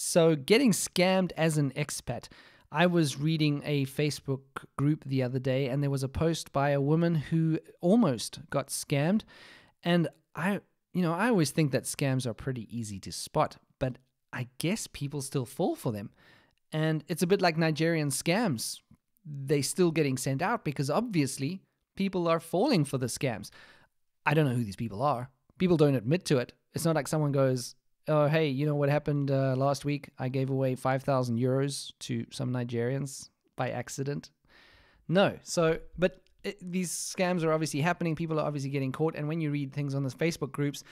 So, getting scammed as an expat. I was reading a Facebook group the other day, and there was a post by a woman who almost got scammed. And I, you know, I always think that scams are pretty easy to spot, but I guess people still fall for them. And it's a bit like Nigerian scams. They're still getting sent out because obviously people are falling for the scams. I don't know who these people are. People don't admit to it. It's not like someone goes, oh, hey, you know what happened uh, last week? I gave away 5,000 euros to some Nigerians by accident. No. So, but it, these scams are obviously happening. People are obviously getting caught. And when you read things on the Facebook groups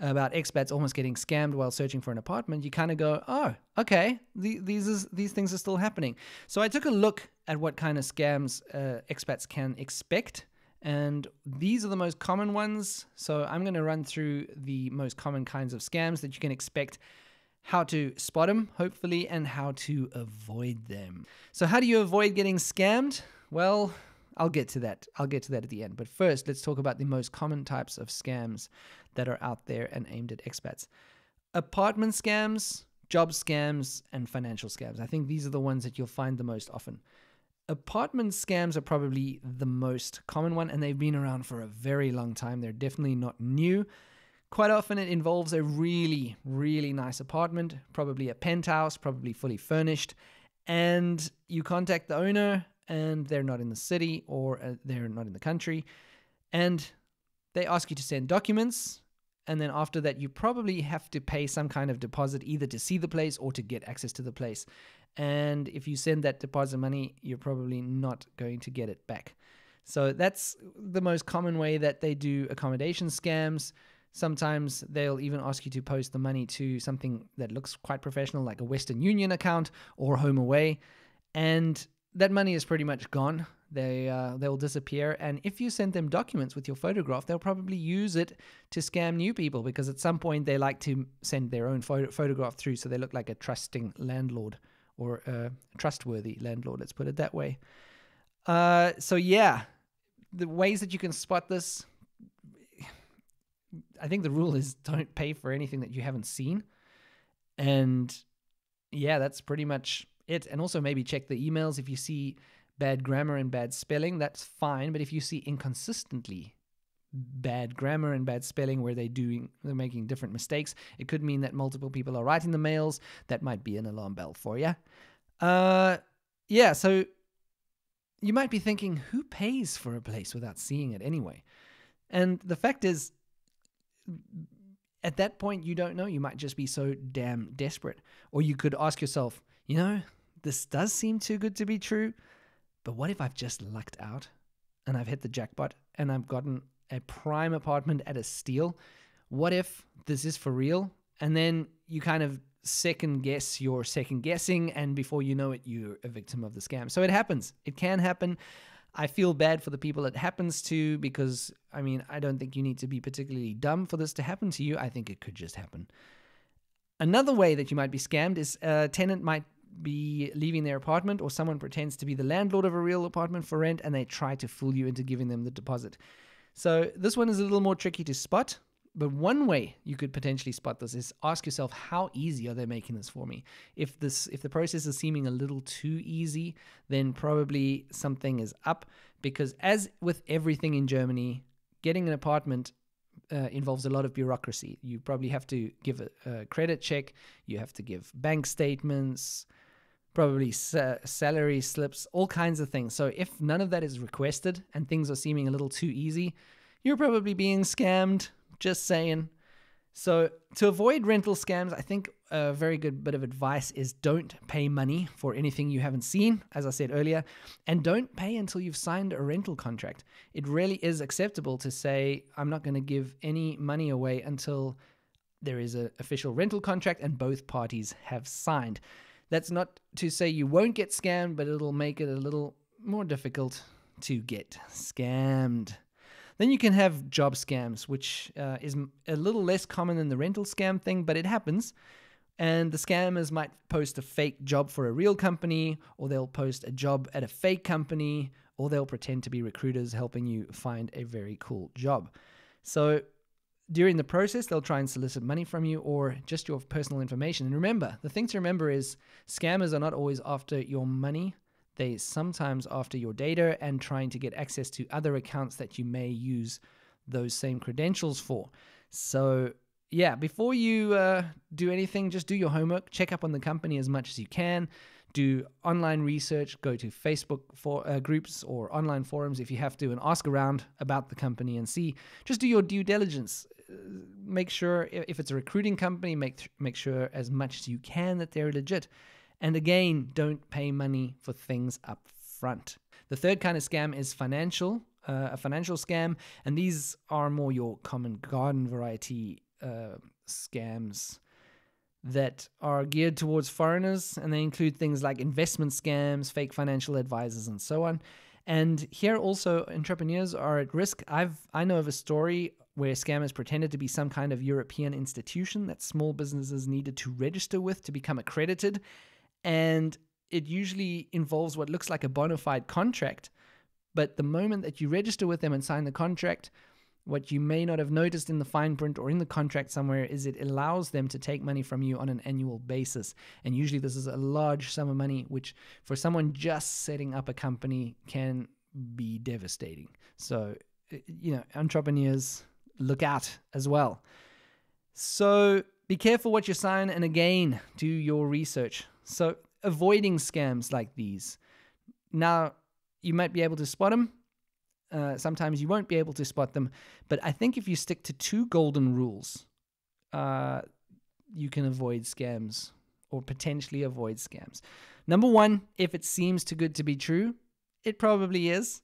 about expats almost getting scammed while searching for an apartment, you kind of go, oh, okay, the, these is, these things are still happening. So I took a look at what kind of scams uh, expats can expect and these are the most common ones. So I'm going to run through the most common kinds of scams that you can expect, how to spot them, hopefully, and how to avoid them. So, how do you avoid getting scammed? Well, I'll get to that. I'll get to that at the end. But first, let's talk about the most common types of scams that are out there and aimed at expats apartment scams, job scams, and financial scams. I think these are the ones that you'll find the most often apartment scams are probably the most common one, and they've been around for a very long time. They're definitely not new. Quite often, it involves a really, really nice apartment, probably a penthouse, probably fully furnished, and you contact the owner, and they're not in the city or uh, they're not in the country, and they ask you to send documents. And then after that, you probably have to pay some kind of deposit either to see the place or to get access to the place. And if you send that deposit money, you're probably not going to get it back. So that's the most common way that they do accommodation scams. Sometimes they'll even ask you to post the money to something that looks quite professional, like a Western Union account or HomeAway. and that money is pretty much gone. They uh, they'll disappear, and if you send them documents with your photograph, they'll probably use it to scam new people because at some point they like to send their own photo- photograph through, so they look like a trusting landlord or a trustworthy landlord, let's put it that way. Uh, so, yeah, the ways that you can spot this, I think the rule is don't pay for anything that you haven't seen. And yeah, that's pretty much it. And also maybe check the emails if you see bad grammar and bad spelling, that's fine. But if you see inconsistently bad grammar and bad spelling where they doing they're making different mistakes it could mean that multiple people are writing the mails. That might be an alarm bell for you uh yeah so you might be thinking who pays for a place without seeing it anyway? And the fact is at that point you don't know. You might just be so damn desperate. Or you could ask yourself you know this does seem too good to be true but what if i've just lucked out and i've hit the jackpot and i've gotten a prime apartment at a steal. What if this is for real? And then you kind of second guess your second guessing, and before you know it, you're a victim of the scam. So it happens. It can happen. I feel bad for the people it happens to because, I mean, I don't think you need to be particularly dumb for this to happen to you. I think it could just happen. Another way that you might be scammed is a tenant might be leaving their apartment or someone pretends to be the landlord of a real apartment for rent and they try to fool you into giving them the deposit. So this one is a little more tricky to spot. But one way you could potentially spot this is ask yourself how easy are they making this for me? If this if the process is seeming a little too easy, then probably something is up because as with everything in Germany, getting an apartment uh, involves a lot of bureaucracy. You probably have to give a, a credit check, you have to give bank statements, probably sa- salary slips, all kinds of things. So if none of that is requested and things are seeming a little too easy, you're probably being scammed. Just saying. So to avoid rental scams, I think a very good bit of advice is don't pay money for anything you haven't seen, as I said earlier, and don't pay until you've signed a rental contract. It really is acceptable to say, I'm not going to give any money away until there is an official rental contract and both parties have signed. That's not to say you won't get scammed, but it'll make it a little more difficult to get scammed. Then you can have job scams, which uh, is a little less common than the rental scam thing, but it happens. And the scammers might post a fake job for a real company, or they'll post a job at a fake company, or they'll pretend to be recruiters helping you find a very cool job. So during the process, they'll try and solicit money from you or just your personal information. And remember, the thing to remember is scammers are not always after your money. They sometimes after your data and trying to get access to other accounts that you may use those same credentials for. So, yeah, before you uh, do anything, just do your homework, check up on the company as much as you can do online research, go to Facebook for uh, groups or online forums if you have to, and ask around about the company and see. Just do your due diligence. Make sure if it's a recruiting company, make make sure as much as you can that they're legit. And again, don't pay money for things up front. The third kind of scam is financial, uh, a financial scam, and these are more your common garden variety uh, scams that are geared towards foreigners, and they include things like investment scams, fake financial advisors, and so on. And here also, entrepreneurs are at risk. I've I know of a story where scammers pretended to be some kind of European institution that small businesses needed to register with to become accredited, and it usually involves what looks like a bona fide contract. But the moment that you register with them and sign the contract, what you may not have noticed in the fine print or in the contract somewhere is it allows them to take money from you on an annual basis. And usually, this is a large sum of money, which for someone just setting up a company can be devastating. So, you know, entrepreneurs look at as well. So, be careful what you sign, and again, do your research. So, avoiding scams like these. Now, you might be able to spot them uh, sometimes you won't be able to spot them. But I think if you stick to two golden rules, uh, you can avoid scams or potentially avoid scams. Number one, if it seems too good to be true, it probably is.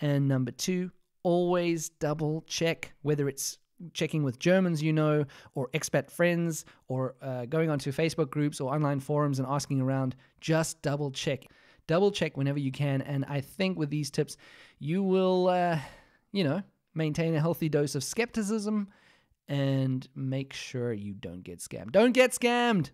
And number two, always double check whether it's checking with Germans you know, or expat friends, or uh, going onto Facebook groups or online forums and asking around. Just double check. Double check whenever you can. And I think with these tips, you will, uh, you know, maintain a healthy dose of skepticism and make sure you don't get scammed. Don't get scammed.